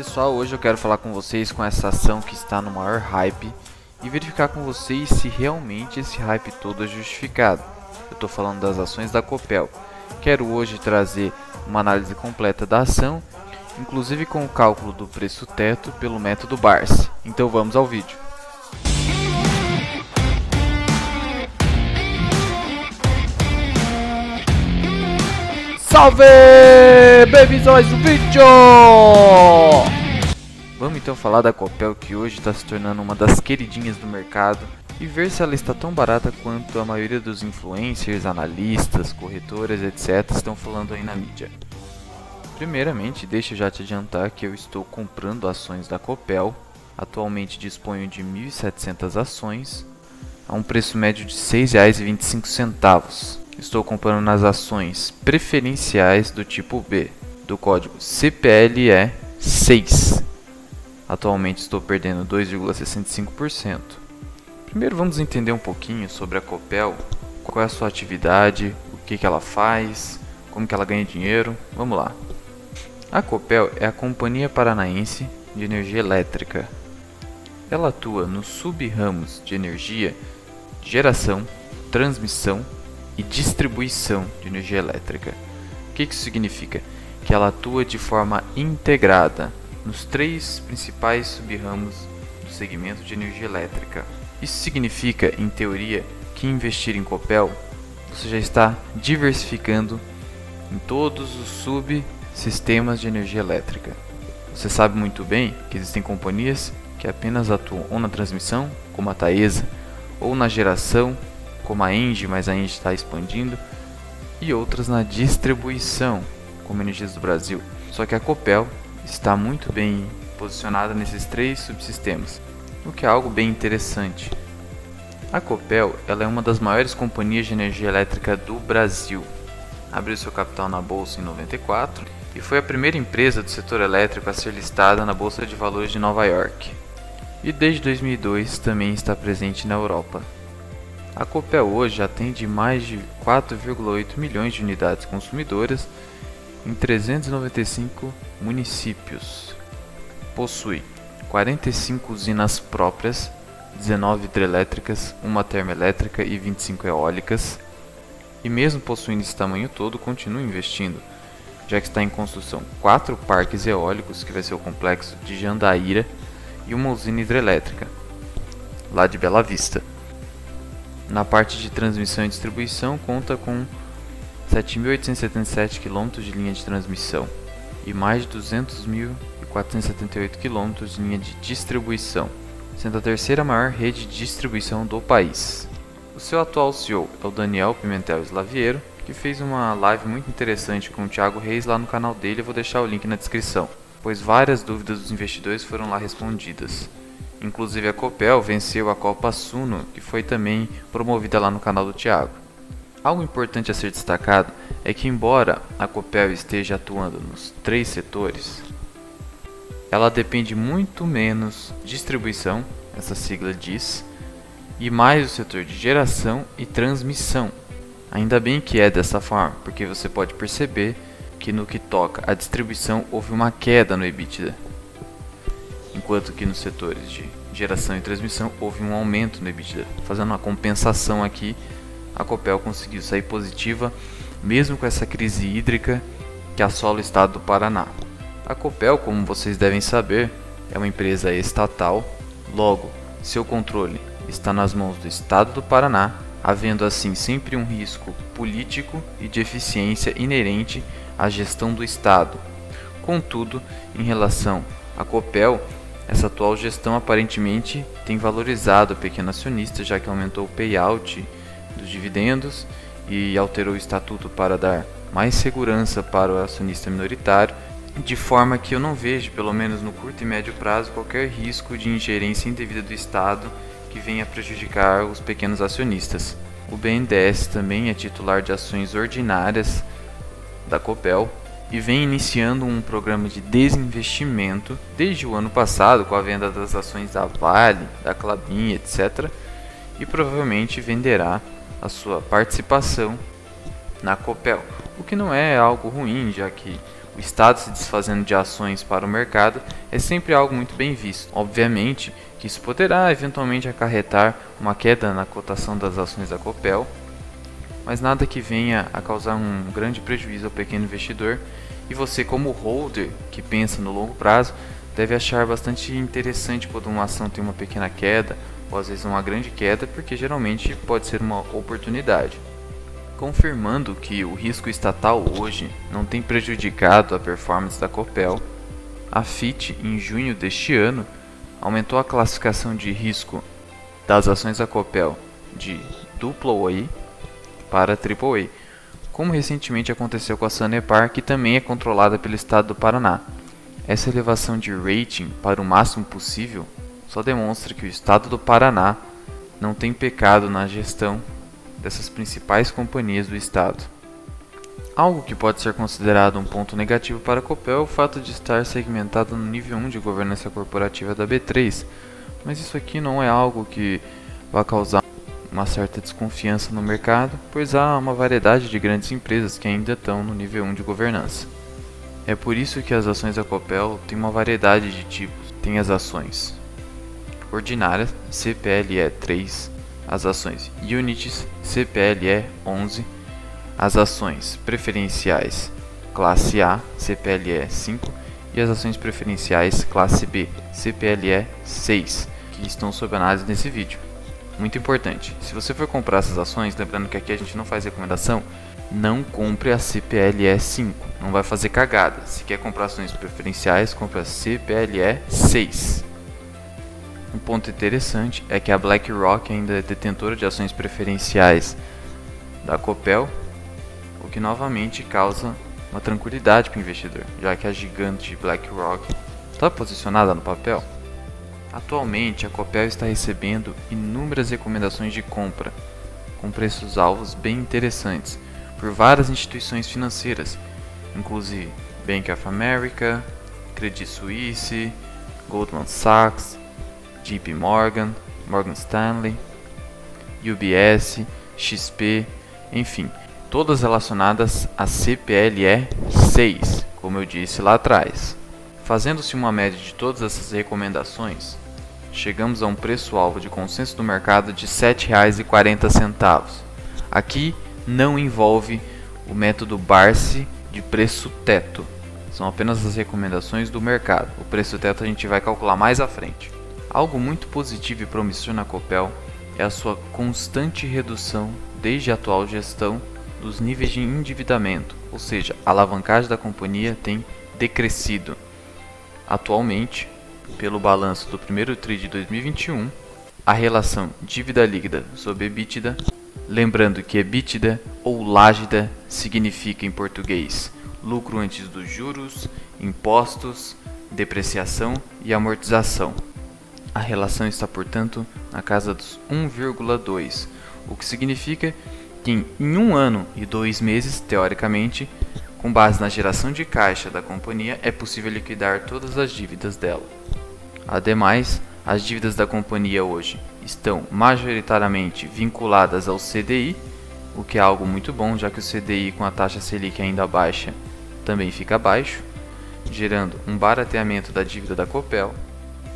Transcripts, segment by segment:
Pessoal, hoje eu quero falar com vocês com essa ação que está no maior hype e verificar com vocês se realmente esse hype todo é justificado. Eu estou falando das ações da Copel. Quero hoje trazer uma análise completa da ação, inclusive com o cálculo do preço teto pelo método BARS. Então vamos ao vídeo. Salve! Bem-vindos a mais um vídeo! Vamos então falar da Copel que hoje está se tornando uma das queridinhas do mercado e ver se ela está tão barata quanto a maioria dos influencers, analistas, corretoras, etc. estão falando aí na mídia. Primeiramente, deixa eu já te adiantar que eu estou comprando ações da Copel. Atualmente disponho de 1.700 ações a um preço médio de R$ 6,25. Estou comprando nas ações preferenciais do tipo B, do código CPLE 6. Atualmente estou perdendo 2,65%. Primeiro vamos entender um pouquinho sobre a Copel, qual é a sua atividade, o que, que ela faz, como que ela ganha dinheiro. Vamos lá. A Copel é a Companhia Paranaense de Energia Elétrica. Ela atua nos sub-ramos de energia, geração, transmissão e distribuição de energia elétrica. O que isso significa? Que ela atua de forma integrada nos três principais sub-ramos do segmento de energia elétrica. Isso significa, em teoria, que investir em Copel você já está diversificando em todos os subsistemas de energia elétrica. Você sabe muito bem que existem companhias que apenas atuam ou na transmissão, como a Taesa, ou na geração, como a Engie, mas a Engie está expandindo, e outras na distribuição, como Energias do Brasil. Só que a Copel está muito bem posicionada nesses três subsistemas, o que é algo bem interessante. A Copel ela é uma das maiores companhias de energia elétrica do Brasil. Abriu seu capital na bolsa em 94 e foi a primeira empresa do setor elétrico a ser listada na Bolsa de Valores de Nova York. E desde 2002 também está presente na Europa. A Copel hoje atende mais de 4,8 milhões de unidades consumidoras em 395 municípios. Possui 45 usinas próprias, 19 hidrelétricas, uma termoelétrica e 25 eólicas. E mesmo possuindo esse tamanho todo, continua investindo, já que está em construção quatro parques eólicos, que vai ser o complexo de Jandaíra, e uma usina hidrelétrica, lá de Bela Vista. Na parte de transmissão e distribuição, conta com 7.877 km de linha de transmissão e mais de 200.478 km de linha de distribuição, sendo a terceira maior rede de distribuição do país. O seu atual CEO é o Daniel Pimentel Slaviero, que fez uma live muito interessante com o Thiago Reis lá no canal dele, eu vou deixar o link na descrição, pois várias dúvidas dos investidores foram lá respondidas. Inclusive a Copel venceu a Copa Suno, que foi também promovida lá no canal do Thiago. Algo importante a ser destacado é que embora a Copel esteja atuando nos três setores, ela depende muito menos distribuição, essa sigla diz, e mais do setor de geração e transmissão. Ainda bem que é dessa forma, porque você pode perceber que no que toca à distribuição houve uma queda no EBITDA enquanto que nos setores de geração e transmissão houve um aumento no EBITDA. Fazendo uma compensação aqui, a Copel conseguiu sair positiva, mesmo com essa crise hídrica que assola o estado do Paraná. A Copel, como vocês devem saber, é uma empresa estatal, logo, seu controle está nas mãos do estado do Paraná, havendo assim sempre um risco político e de eficiência inerente à gestão do estado. Contudo, em relação à Copel, essa atual gestão aparentemente tem valorizado o pequeno acionista, já que aumentou o payout dos dividendos e alterou o estatuto para dar mais segurança para o acionista minoritário, de forma que eu não vejo, pelo menos no curto e médio prazo, qualquer risco de ingerência indevida do Estado que venha prejudicar os pequenos acionistas. O BNDES também é titular de ações ordinárias da Copel, e vem iniciando um programa de desinvestimento desde o ano passado com a venda das ações da Vale, da Clabin, etc. E provavelmente venderá a sua participação na Copel, o que não é algo ruim, já que o Estado se desfazendo de ações para o mercado é sempre algo muito bem visto. Obviamente que isso poderá eventualmente acarretar uma queda na cotação das ações da Copel, mas nada que venha a causar um grande prejuízo ao pequeno investidor e você como holder que pensa no longo prazo deve achar bastante interessante quando uma ação tem uma pequena queda ou às vezes uma grande queda, porque geralmente pode ser uma oportunidade. Confirmando que o risco estatal hoje não tem prejudicado a performance da Copel, a FIT, em junho deste ano, aumentou a classificação de risco das ações da Copel de AA para AAA, como recentemente aconteceu com a Sanepar, que também é controlada pelo estado do Paraná. Essa elevação de rating para o máximo possível só demonstra que o estado do Paraná não tem pecado na gestão dessas principais companhias do Estado. Algo que pode ser considerado um ponto negativo para a Copel é o fato de estar segmentado no nível 1 de governança corporativa da B3, mas isso aqui não é algo que vai causar uma certa desconfiança no mercado, pois há uma variedade de grandes empresas que ainda estão no nível 1 de governança. É por isso que as ações da Copel têm uma variedade de tipos. Tem as ações ordinárias, CPLE 3, as ações Unities CPLE 11, as ações preferenciais classe A CPLE 5 e as ações preferenciais classe B CPLE 6, que estão sob análise nesse vídeo. Muito importante, se você for comprar essas ações, lembrando que aqui a gente não faz recomendação, não compre a CPLE 5, não vai fazer cagada. Se quer comprar ações preferenciais, compre a CPLE 6. Um ponto interessante é que a BlackRock ainda é detentora de ações preferenciais da Copel, o que novamente causa uma tranquilidade para o investidor, já que a gigante BlackRock está posicionada no papel. Atualmente, a Copel está recebendo inúmeras recomendações de compra, com preços alvos bem interessantes, por várias instituições financeiras, inclusive Bank of America, Credit Suisse, Goldman Sachs, JP Morgan, Morgan Stanley, UBS, XP, enfim, todas relacionadas a CPLE 6, como eu disse lá atrás. Fazendo-se uma média de todas essas recomendações, chegamos a um preço-alvo de consenso do mercado de R$ 7,40. Aqui não envolve o método Barsi de preço teto. São apenas as recomendações do mercado. O preço teto a gente vai calcular mais à frente. Algo muito positivo e promissor na Copel é a sua constante redução desde a atual gestão dos níveis de endividamento, ou seja, a alavancagem da companhia tem decrescido. Atualmente, pelo balanço do primeiro TRI de 2021, a relação dívida líquida sobre EBITDA, lembrando que EBITDA ou lágida significa em português lucro antes dos juros, impostos, depreciação e amortização. A relação está, portanto, na casa dos 1,2, o que significa que em um ano e dois meses, teoricamente, com base na geração de caixa da companhia, é possível liquidar todas as dívidas dela. Ademais, as dívidas da companhia hoje estão majoritariamente vinculadas ao CDI, o que é algo muito bom, já que o CDI com a taxa Selic ainda baixa também fica baixo, gerando um barateamento da dívida da Copel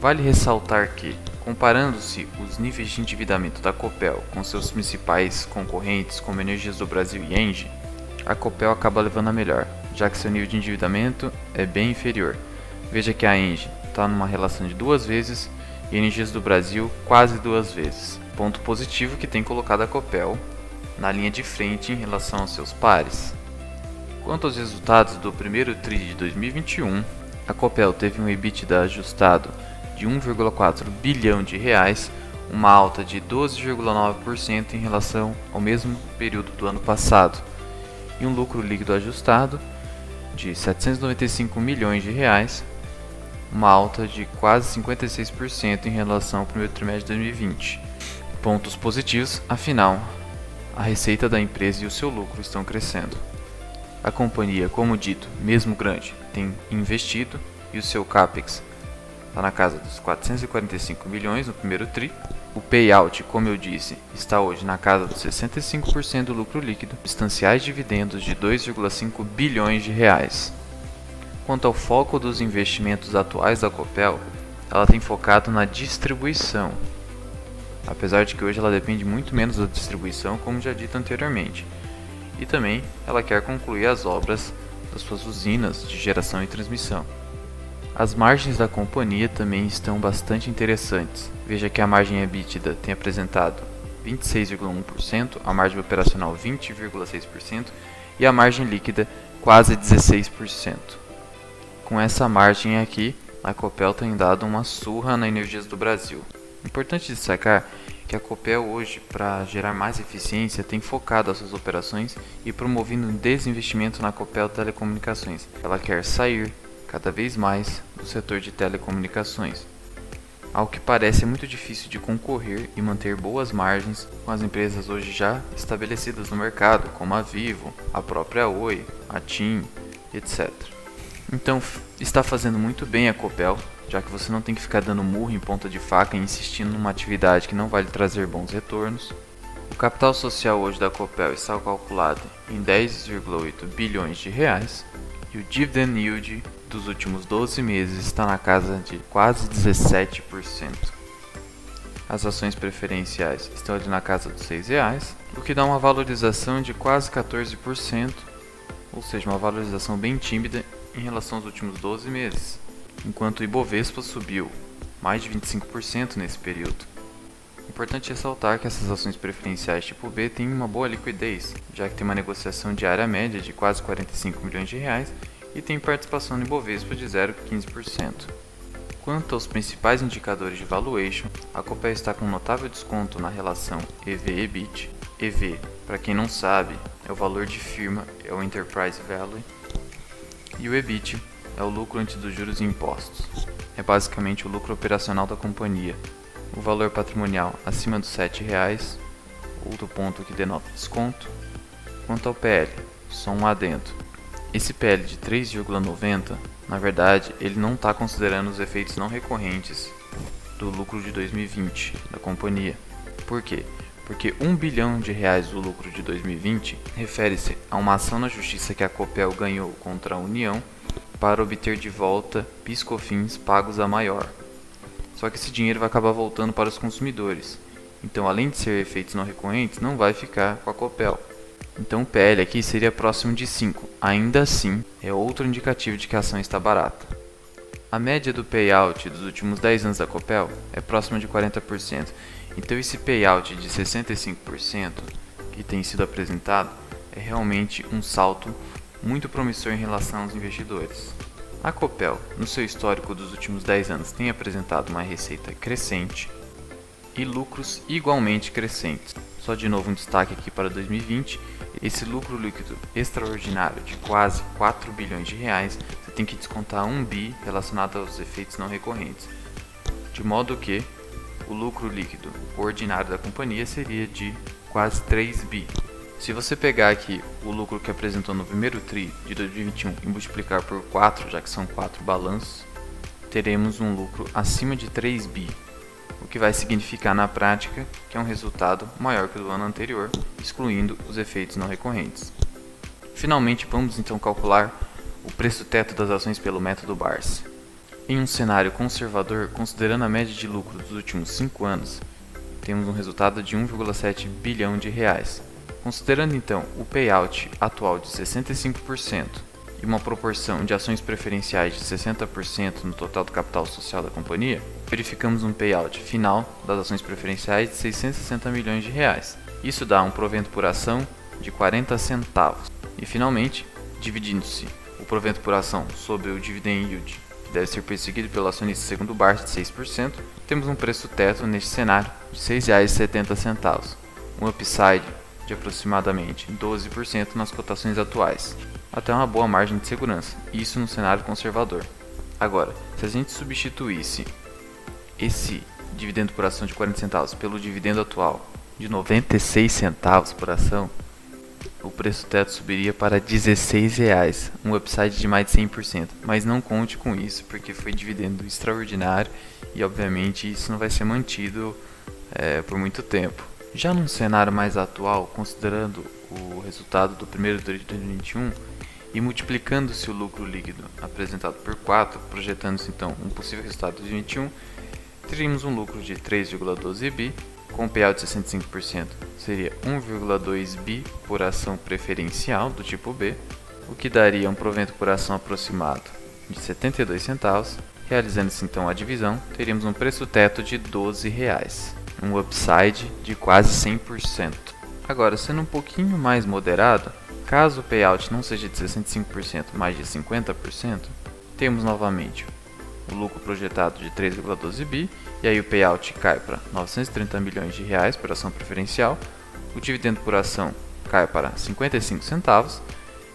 Vale ressaltar que, comparando-se os níveis de endividamento da Copel com seus principais concorrentes como Energias do Brasil e Engie, a Copel acaba levando a melhor, já que seu nível de endividamento é bem inferior. Veja que a Engie está numa relação de duas vezes e Energias do Brasil quase duas vezes. Ponto positivo que tem colocado a Copel na linha de frente em relação aos seus pares. Quanto aos resultados do primeiro TRI de 2021, a Copel teve um EBITDA ajustado de 1,4 bilhão de reais, uma alta de 12,9% em relação ao mesmo período do ano passado, e um lucro líquido ajustado de 795 milhões de reais, uma alta de quase 56% em relação ao primeiro trimestre de 2020. Pontos positivos, afinal, a receita da empresa e o seu lucro estão crescendo. A companhia, como dito, mesmo grande, tem investido e o seu capex está na casa dos 445 milhões no primeiro TRI. O payout, como eu disse, está hoje na casa dos 65% do lucro líquido, substanciais dividendos de 2,5 bilhões de reais. Quanto ao foco dos investimentos atuais da Copel, ela tem focado na distribuição, apesar de que hoje ela depende muito menos da distribuição, como já dito anteriormente. E também ela quer concluir as obras das suas usinas de geração e transmissão. As margens da companhia também estão bastante interessantes. Veja que a margem EBITDA tem apresentado 26,1%, a margem operacional 20,6% e a margem líquida quase 16%. Com essa margem aqui, a Copel tem dado uma surra na Energias do Brasil. Importante destacar que a Copel hoje, para gerar mais eficiência, tem focado as suas operações e promovido um desinvestimento na Copel Telecomunicações. Ela quer sair cada vez mais do setor de telecomunicações. Ao que parece é muito difícil de concorrer e manter boas margens com as empresas hoje já estabelecidas no mercado, como a Vivo, a própria Oi, a TIM, etc. Então está fazendo muito bem a Copel, já que você não tem que ficar dando murro em ponta de faca e insistindo numa atividade que não vai lhe trazer bons retornos. O capital social hoje da Copel está calculado em 10,8 bilhões de reais e o dividend yield dos últimos 12 meses está na casa de quase 17%. As ações preferenciais estão ali na casa dos R$ reais, o que dá uma valorização de quase 14%, ou seja, uma valorização bem tímida em relação aos últimos 12 meses, enquanto o Ibovespa subiu mais de 25% nesse período. Importante ressaltar que essas ações preferenciais tipo B têm uma boa liquidez, já que tem uma negociação diária média de quase 45 milhões de reais e tem participação no Ibovespa de 0,15%. Quanto aos principais indicadores de valuation, a Copel está com um notável desconto na relação EV-EBIT. EV, para quem não sabe, é o valor de firma, é o Enterprise Value, e o EBIT é o lucro antes dos juros e impostos. É basicamente o lucro operacional da companhia. O valor patrimonial acima dos R$ 7,00, outro ponto que denota desconto. Quanto ao PL, só um adendo. Esse PL de 3,90, na verdade, ele não está considerando os efeitos não recorrentes do lucro de 2020 da companhia. Por quê? Porque 1 bilhão de reais do lucro de 2020 refere-se a uma ação na justiça que a Copel ganhou contra a União para obter de volta piscofins pagos a maior. Só que esse dinheiro vai acabar voltando para os consumidores. Então, além de ser efeitos não recorrentes, não vai ficar com a Copel. Então o PL aqui seria próximo de 5. Ainda assim, é outro indicativo de que a ação está barata. A média do payout dos últimos 10 anos da Copel é próxima de 40%. Então esse payout de 65% que tem sido apresentado é realmente um salto muito promissor em relação aos investidores. A Copel, no seu histórico dos últimos 10 anos, tem apresentado uma receita crescente e lucros igualmente crescentes. Só de novo um destaque aqui para 2020 esse lucro líquido extraordinário de quase 4 bilhões de reais, você tem que descontar 1 bi relacionado aos efeitos não recorrentes. De modo que o lucro líquido ordinário da companhia seria de quase 3 bi. Se você pegar aqui o lucro que apresentou no primeiro TRI de 2021 e multiplicar por 4, já que são 4 balanços, teremos um lucro acima de 3 bi, o que vai significar na prática que é um resultado maior que o do ano anterior, excluindo os efeitos não recorrentes. Finalmente, vamos então calcular o preço teto das ações pelo método BARS. Em um cenário conservador, considerando a média de lucro dos últimos 5 anos, temos um resultado de 1,7 bilhão de reais. Considerando então o payout atual de 65%, e uma proporção de ações preferenciais de 60% no total do capital social da companhia, verificamos um payout final das ações preferenciais de 660 milhões de reais. Isso dá um provento por ação de 40 centavos. E finalmente, dividindo-se o provento por ação sobre o dividend yield, deve ser perseguido pelo acionista segundo o BAR de 6%, temos um preço teto neste cenário de R$ 6,70, um upside de aproximadamente 12% nas cotações atuais. Até uma boa margem de segurança, isso no cenário conservador. Agora, se a gente substituísse esse dividendo por ação de 40 centavos pelo dividendo atual de 96 centavos por ação, o preço teto subiria para 16 reais, um upside de mais de 100%. Mas não conte com isso, porque foi dividendo extraordinário e obviamente isso não vai ser mantido é, por muito tempo. Já num cenário mais atual, considerando o resultado do primeiro de 2021, e multiplicando-se o lucro líquido apresentado por 4, projetando-se então um possível resultado de 2021, teríamos um lucro de 3,12 bi, com payout de 65% seria 1,2 bi por ação preferencial do tipo B, o que daria um provento por ação aproximado de 72 centavos. Realizando-se então a divisão, teríamos um preço teto de 12 reais, um upside de quase 100%. Agora, sendo um pouquinho mais moderado, caso o payout não seja de 65%, mais de 50%, temos novamente o lucro projetado de 3,12 bi, e aí o payout cai para 930 milhões de reais por ação preferencial, o dividendo por ação cai para 55 centavos,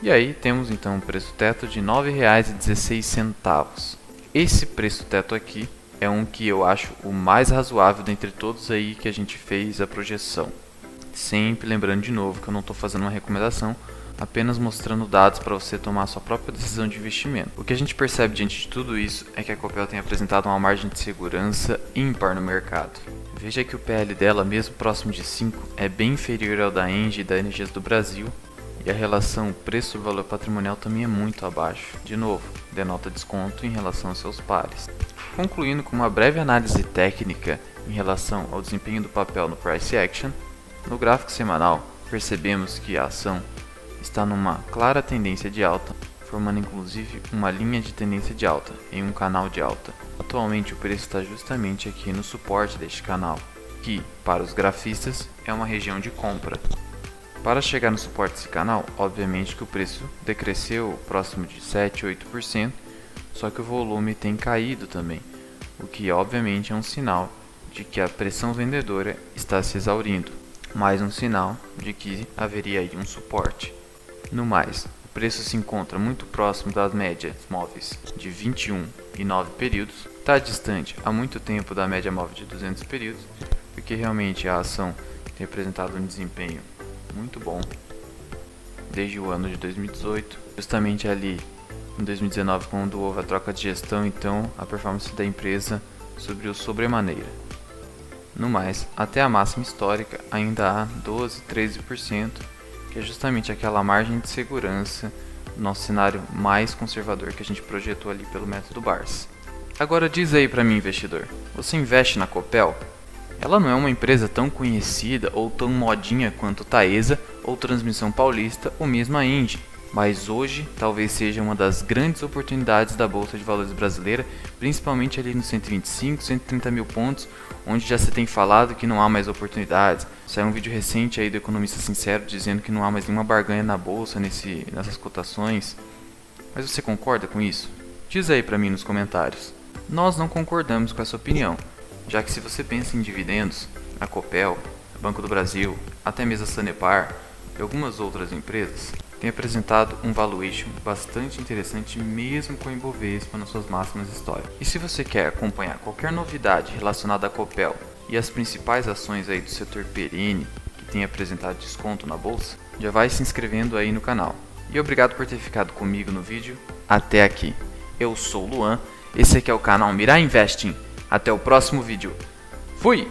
e aí temos então um preço teto de R$ 9,16. Esse preço teto aqui é um que eu acho o mais razoável dentre todos aí que a gente fez a projeção. Sempre lembrando de novo que eu não estou fazendo uma recomendação, apenas mostrando dados para você tomar sua própria decisão de investimento. O que a gente percebe diante de tudo isso é que a Copel tem apresentado uma margem de segurança ímpar no mercado. Veja que o PL dela, mesmo próximo de 5, é bem inferior ao da Engie e da Energias do Brasil, e a relação preço-valor patrimonial também é muito abaixo. De novo, denota desconto em relação aos seus pares. Concluindo com uma breve análise técnica em relação ao desempenho do papel no Price Action, no gráfico semanal percebemos que a ação está numa clara tendência de alta, formando inclusive uma linha de tendência de alta em um canal de alta. Atualmente o preço está justamente aqui no suporte deste canal, que, para os grafistas, é uma região de compra. Para chegar no suporte desse canal, obviamente que o preço decresceu próximo de 7, 8%, só que o volume tem caído também, o que obviamente é um sinal de que a pressão vendedora está se exaurindo, mais um sinal de que haveria aí um suporte. No mais, o preço se encontra muito próximo das médias móveis de 21 e 9 períodos, está distante há muito tempo da média móvel de 200 períodos, porque realmente a ação tem apresentado um desempenho muito bom desde o ano de 2018, justamente ali em 2019 quando houve a troca de gestão, então a performance da empresa subiu sobremaneira. No mais, até a máxima histórica ainda há 12, 13% é justamente aquela margem de segurança do nosso cenário mais conservador que a gente projetou ali pelo método BARS. Agora diz aí para mim, investidor, você investe na Copel? Ela não é uma empresa tão conhecida ou tão modinha quanto Taesa ou Transmissão Paulista ou mesmo a Indy, mas hoje talvez seja uma das grandes oportunidades da Bolsa de Valores brasileira, principalmente ali nos 125, 130 mil pontos, onde já se tem falado que não há mais oportunidades. Saiu um vídeo recente aí do Economista Sincero dizendo que não há mais nenhuma barganha na Bolsa nesse, nessas cotações. Mas você concorda com isso? Diz aí para mim nos comentários. Nós não concordamos com essa opinião, já que se você pensa em dividendos, a Copel, Banco do Brasil, até mesmo a Sanepar e algumas outras empresas, tem apresentado um valuation bastante interessante mesmo com o Ibovespa nas suas máximas históricas. E se você quer acompanhar qualquer novidade relacionada à Copel e as principais ações aí do setor perene que tem apresentado desconto na bolsa, já vai se inscrevendo aí no canal. E obrigado por ter ficado comigo no vídeo até aqui. Eu sou o Luan, esse aqui é o canal Mirar Investing. Até o próximo vídeo. Fui!